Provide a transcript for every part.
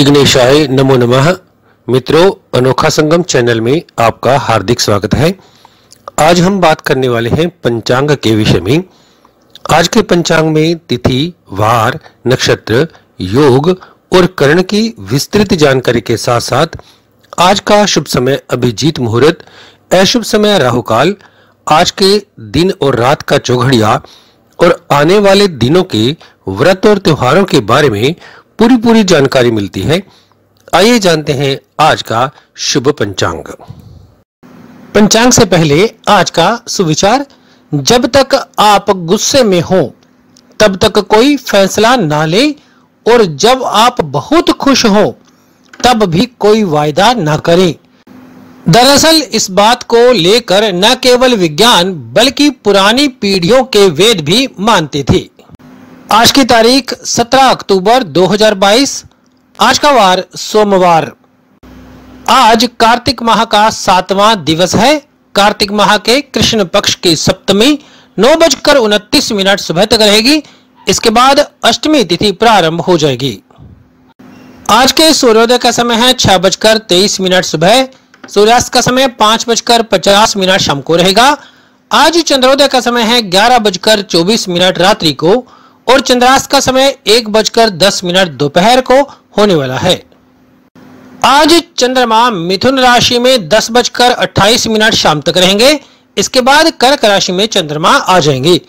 विघ्नेशाय नमो नमः। मित्रों, अनोखा संगम चैनल में आपका हार्दिक स्वागत है। आज हम बात करने वाले हैं पंचांग के विषय में। आज के पंचांग में तिथि, वार, नक्षत्र, योग और कर्ण की विस्तृत जानकारी के साथ साथ आज का शुभ समय अभिजीत मुहूर्त, अशुभ समय राहु काल आज के दिन और रात का चौघड़िया और आने वाले दिनों के व्रत और त्योहारों के बारे में पूरी पूरी जानकारी मिलती है। आइए जानते हैं आज का शुभ पंचांग। पंचांग से पहले आज का सुविचार, जब तक आप गुस्से में हो, तब तक कोई फैसला ना ले और जब आप बहुत खुश हो, तब भी कोई वायदा ना करें। दरअसल इस बात को लेकर न केवल विज्ञान, बल्कि पुरानी पीढ़ियों के वेद भी मानते थे। आज की तारीख 17 अक्टूबर 2022 आज का वार सोमवार। आज कार्तिक माह का सातवां दिवस है। कार्तिक माह के कृष्ण पक्ष की सप्तमी नौ बजकर उनतीस मिनट सुबह तक रहेगी। इसके बाद अष्टमी तिथि प्रारंभ हो जाएगी। आज के सूर्योदय का समय है छह बजकर तेईस मिनट सुबह। सूर्यास्त का समय पाँच बजकर पचास मिनट शाम को रहेगा। आज चंद्रोदय का समय है ग्यारह बजकर चौबीस मिनट रात्रि को। और चंद्रास्त का समय एक बजकर दस मिनट दोपहर को होने वाला है। आज चंद्रमा मिथुन राशि में दस बजकर अट्ठाईस मिनट शाम तक रहेंगे। इसके बाद कर्क राशि में चंद्रमा आ जाएँगे।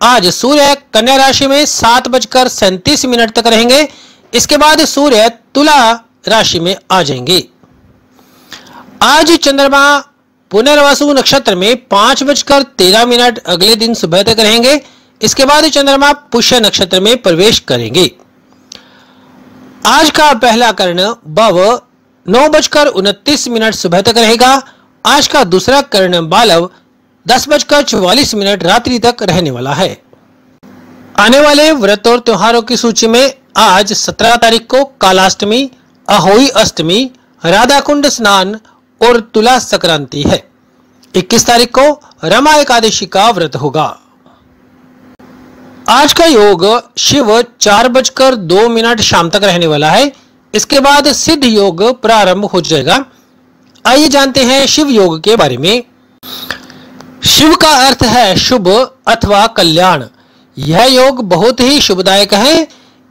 आज सूर्य कन्या राशि में सात बजकर सैंतीस मिनट तक रहेंगे। इसके बाद सूर्य तुला राशि में आ जाएँगे। आज चंद्रमा पुनर्वसु नक्षत्र में पाँच बजकर तेरह मिनट अगले दिन सुबह तक रहेंगे। इसके बाद चंद्रमा पुष्य नक्षत्र में प्रवेश करेंगे। आज का पहला कर्ण बव नौ बजकर उनतीस मिनट सुबह तक रहेगा। आज का दूसरा कर्ण बालव दस बजकर चौवालीस मिनट रात्रि तक रहने वाला है। आने वाले व्रत और त्योहारों की सूची में आज सत्रह तारीख को कालाष्टमी, अहोई अष्टमी राधा कुंड स्नान और तुला संक्रांति है। 21 तारीख को रमा एकादशी का व्रत होगा। आज का योग शिव चार बजकर दो मिनट शाम तक रहने वाला है। इसके बाद सिद्ध योग प्रारंभ हो जाएगा। आइए जानते हैं शिव योग के बारे में। शिव का अर्थ है शुभ अथवा कल्याण। यह योग बहुत ही शुभदायक है।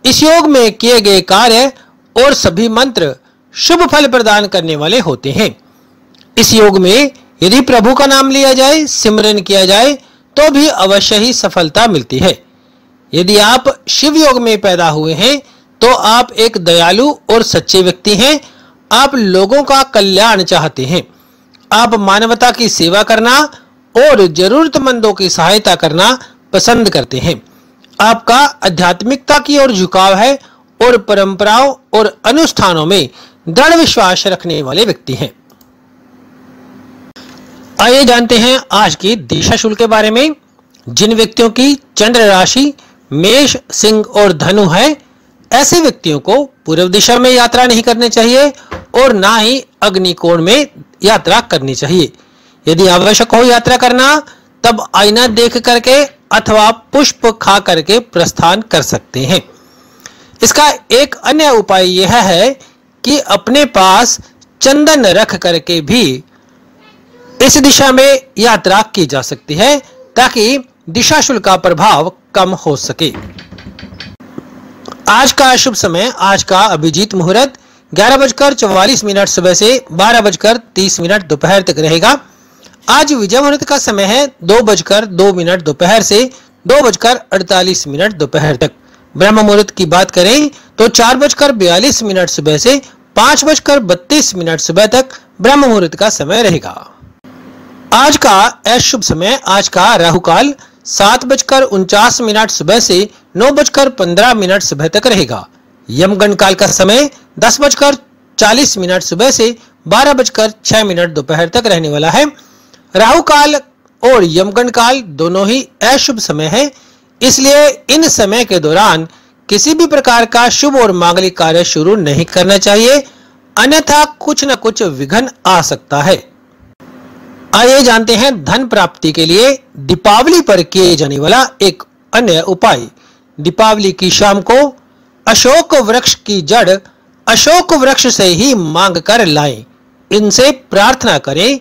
इस योग में किए गए कार्य और सभी मंत्र शुभ फल प्रदान करने वाले होते हैं। इस योग में यदि प्रभु का नाम लिया जाए, सिमरन किया जाए तो भी अवश्य ही सफलता मिलती है। यदि आप शिव योग में पैदा हुए हैं तो आप एक दयालु और सच्चे व्यक्ति हैं। आप लोगों का कल्याण चाहते हैं। आप मानवता की सेवा करना और जरूरतमंदों की सहायता करना पसंद करते हैं। आपका आध्यात्मिकता की ओर झुकाव है और परंपराओं और अनुष्ठानों में दृढ़ विश्वास रखने वाले व्यक्ति हैं। आइए जानते हैं आज की दिशा शुल्क के बारे में। जिन व्यक्तियों की चंद्र राशि मेष, सिंह और धनु है। ऐसे व्यक्तियों को पूर्व दिशा में यात्रा नहीं करनी चाहिए और ना ही अग्निकोण में यात्रा करनी चाहिए। यदि आवश्यक हो यात्रा करना, तब आईना देख करके अथवा पुष्प खा करके प्रस्थान कर सकते हैं। इसका एक अन्य उपाय यह है कि अपने पास चंदन रख करके भी इस दिशा में यात्रा की जा सकती है, ताकि दिशा शुल्क का प्रभाव कम हो सके। आज का शुभ समय। आज का अभिजीत मुहूर्त। ग्यारह बजकर चौवालीस मिनट सुबह से बारह बजकर तीस मिनट दोपहर तक रहेगा। आज विजय मुहूर्त का समय है दो बजकर दो मिनट दोपहर से दो बजकर अड़तालीस मिनट दोपहर तक। ब्रह्म मुहूर्त की बात करें तो चार बजकर बयालीस मिनट सुबह से पाँच बजकर बत्तीस मिनट सुबह तक ब्रह्म मुहूर्त का समय रहेगा। आज का अशुभ समय। आज का राहुकाल। सात बजकर उनचास मिनट सुबह से नौ बजकर पंद्रह मिनट सुबह तक रहेगा। यमगंड काल का समय दस बजकर चालीस मिनट सुबह से बारह बजकर छह मिनट दोपहर तक रहने वाला है। राहु काल और यमगंड काल दोनों ही अशुभ समय है। इसलिए इन समय के दौरान किसी भी प्रकार का शुभ और मांगलिक कार्य शुरू नहीं करना चाहिए। अन्यथा कुछ न कुछ विघ्न आ सकता है। आइए जानते हैं धन प्राप्ति के लिए दीपावली पर किए जाने वाला एक अन्य उपाय। दीपावली की शाम को अशोक वृक्ष की जड़ अशोक वृक्ष से ही मांग कर लाएँ। इनसे प्रार्थना करें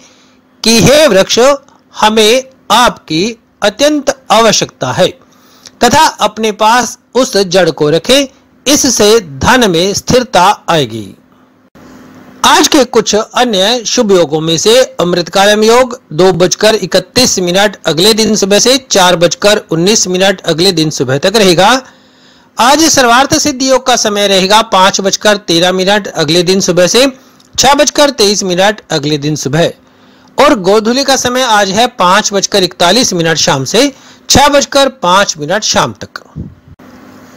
कि हे वृक्ष, हमें आपकी अत्यंत आवश्यकता है तथा अपने पास उस जड़ को रखें, इससे धन में स्थिरता आएगी। आज के कुछ अन्य शुभ योगों में से अमृतकालम योग दो बजकर इकतीस मिनट अगले दिन सुबह से चार बजकर उन्नीस मिनट अगले दिन सुबह तक रहेगा। आज सर्वार्थ सिद्धि योग का समय रहेगा पाँच बजकर तेरह मिनट अगले दिन सुबह से छह बजकर तेईस मिनट अगले दिन सुबह। और गोधुली का समय आज है पाँच बजकर इकतालीस मिनट शाम से छह बजकर पाँच मिनट शाम तक।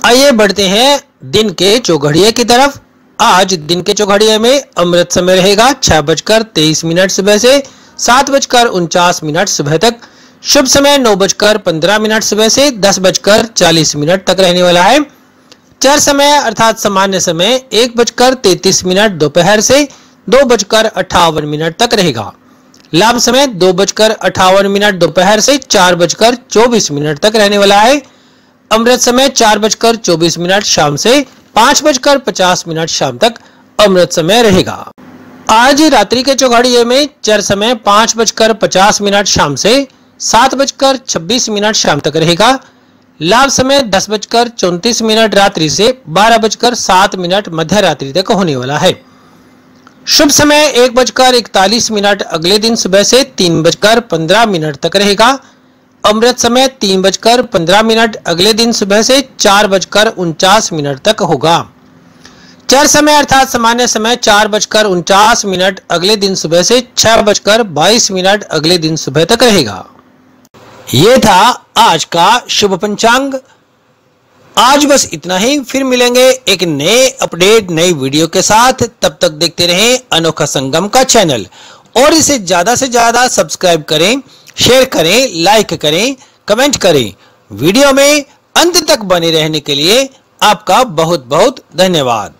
आइए बढ़ते हैं दिन के चौघड़िए की तरफ़। आज दिन के चौघड़िया में अमृत समय रहेगा, छह बजकर तेईस मिनट सुबह से सात बजकर उनचास मिनट सुबह तक। शुभ समय नौ बजकर पंद्रह मिनट सुबह से दस बजकर चालीस मिनट तक रहने वाला है। चर समय अर्थात सामान्य समय एक बजकर तैतीस मिनट दोपहर से दो बजकर अठावन मिनट तक रहेगा। लाभ समय दो बजकर अठावन मिनट दोपहर से चार बजकर चौबीस मिनट तक रहने वाला है। अमृत समय चार बजकर चौबीस मिनट शाम से पाँच बजकर पचास मिनट शाम तक अमृत समय रहेगा। आज रात्रि के चौघड़िए में चर समय पाँच बजकर पचास मिनट शाम से सात बजकर छब्बीस मिनट शाम तक रहेगा। लाभ समय दस बजकर चौतीस मिनट रात्रि से बारह बजकर सात मिनट मध्य रात्रि तक होने वाला है। शुभ समय एक बजकर इकतालीस मिनट अगले दिन सुबह से तीन बजकर पंद्रह मिनट तक रहेगा। अमृत समय तीन बजकर पंद्रह मिनट, अगले दिन सुबह से चार बजकर उनचास मिनट तक होगा। चार समय अर्थात सामान्य समय चार बजकर उनचास मिनट, अगले दिन सुबह से छह बजकर बाईस मिनट, अगले दिन सुबह तक रहेगा। ये था आज का शुभ पंचांग। आज बस इतना ही, फिर मिलेंगे एक नए अपडेट, नई वीडियो के साथ। तब तक देखते रहें अनोखा संगम का चैनल। और इसे ज़्यादा से ज़्यादा सब्सक्राइब करें। शेयर करें लाइक करें कमेंट करें। वीडियो में अंत तक बने रहने के लिए आपका बहुत बहुत धन्यवाद।